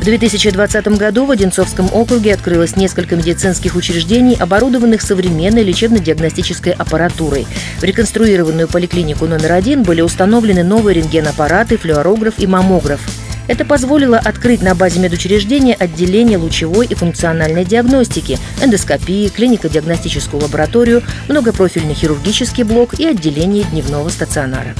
В 2020 году в Одинцовском округе открылось несколько медицинских учреждений, оборудованных современной лечебно-диагностической аппаратурой. В реконструированную поликлинику номер один были установлены новые рентгенаппараты, флюорограф и маммограф. Это позволило открыть на базе медучреждения отделение лучевой и функциональной диагностики, эндоскопии, клинико-диагностическую лабораторию, многопрофильный хирургический блок и отделение дневного стационара.